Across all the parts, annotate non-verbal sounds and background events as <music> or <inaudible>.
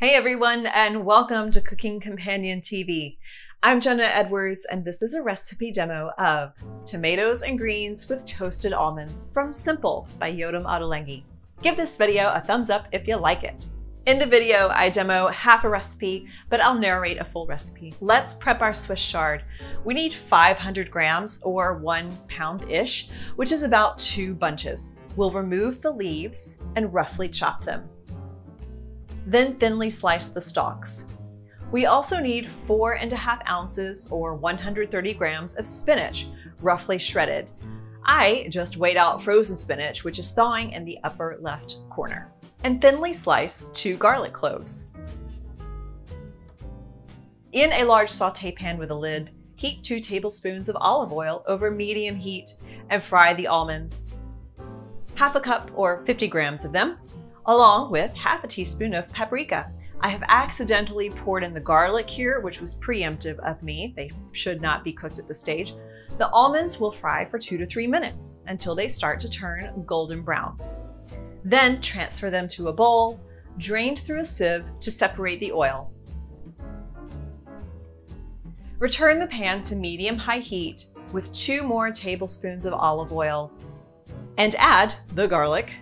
Hey everyone, and welcome to Cooking Companion TV. I'm Jenna Edwards, and this is a recipe demo of tomatoes and greens with toasted almonds from Simple by Yotam Ottolenghi. Give this video a thumbs up if you like it. In the video, I demo half a recipe, but I'll narrate a full recipe. Let's prep our Swiss chard. We need 500 grams or one pound-ish, which is about two bunches. We'll remove the leaves and roughly chop them then thinly slice the stalks. We also need four and a half ounces or 130 grams of spinach, roughly shredded. I just weighed out frozen spinach, which is thawing in the upper left corner. And thinly slice two garlic cloves. In a large saute pan with a lid, heat two tablespoons of olive oil over medium heat and fry the almonds. Half a cup or 50 grams of them along with half a teaspoon of paprika. I have accidentally poured in the garlic here, which was preemptive of me. They should not be cooked at this stage. The almonds will fry for two to three minutes until they start to turn golden brown. Then transfer them to a bowl, drained through a sieve to separate the oil. Return the pan to medium-high heat with two more tablespoons of olive oil and add the garlic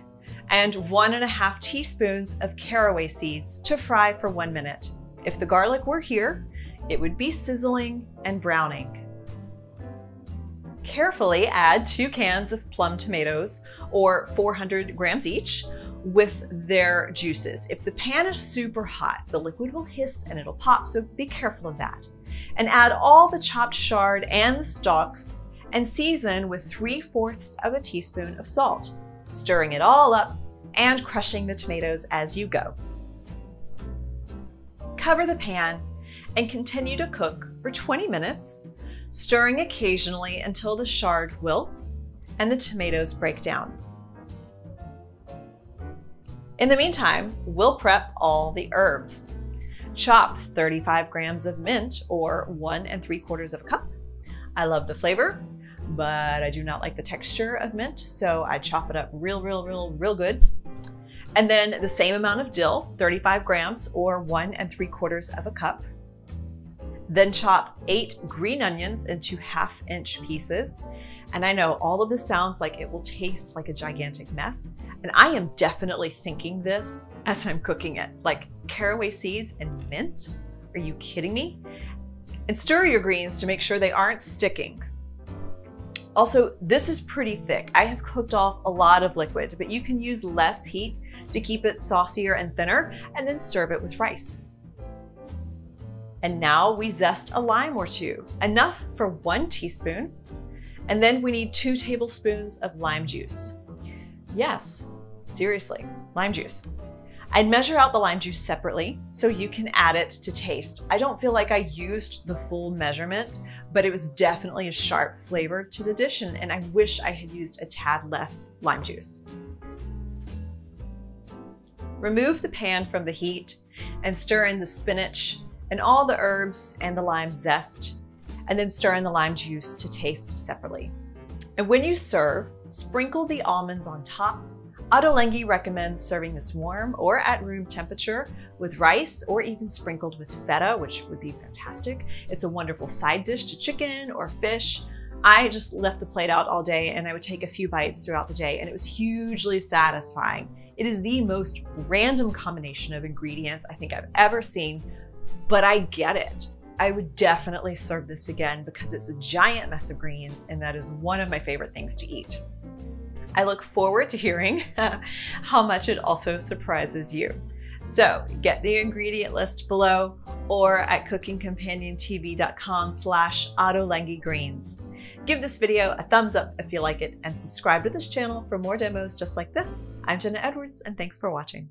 and one and a half teaspoons of caraway seeds to fry for one minute. If the garlic were here, it would be sizzling and browning. Carefully add two cans of plum tomatoes, or 400 grams each, with their juices. If the pan is super hot, the liquid will hiss and it'll pop, so be careful of that. And add all the chopped chard and the stalks and season with 3 fourths of a teaspoon of salt stirring it all up and crushing the tomatoes as you go. Cover the pan and continue to cook for 20 minutes, stirring occasionally until the chard wilts and the tomatoes break down. In the meantime, we'll prep all the herbs. Chop 35 grams of mint or one and three quarters of a cup. I love the flavor but I do not like the texture of mint, so I chop it up real, real, real, real good. And then the same amount of dill, 35 grams or one and three quarters of a cup. Then chop eight green onions into half inch pieces. And I know all of this sounds like it will taste like a gigantic mess. And I am definitely thinking this as I'm cooking it, like caraway seeds and mint. Are you kidding me? And stir your greens to make sure they aren't sticking. Also, this is pretty thick. I have cooked off a lot of liquid, but you can use less heat to keep it saucier and thinner, and then serve it with rice. And now we zest a lime or two, enough for one teaspoon. And then we need two tablespoons of lime juice. Yes, seriously, lime juice. I'd measure out the lime juice separately so you can add it to taste. I don't feel like I used the full measurement, but it was definitely a sharp flavor to the dish and, and I wish I had used a tad less lime juice. Remove the pan from the heat and stir in the spinach and all the herbs and the lime zest, and then stir in the lime juice to taste separately. And when you serve, sprinkle the almonds on top Ottolenghi recommends serving this warm or at room temperature with rice or even sprinkled with feta, which would be fantastic. It's a wonderful side dish to chicken or fish. I just left the plate out all day and I would take a few bites throughout the day and it was hugely satisfying. It is the most random combination of ingredients I think I've ever seen, but I get it. I would definitely serve this again because it's a giant mess of greens and that is one of my favorite things to eat. I look forward to hearing <laughs> how much it also surprises you. So get the ingredient list below or at cookingcompaniontv.com slash greens. Give this video a thumbs up if you like it and subscribe to this channel for more demos just like this. I'm Jenna Edwards and thanks for watching.